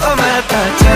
Oh, my touch.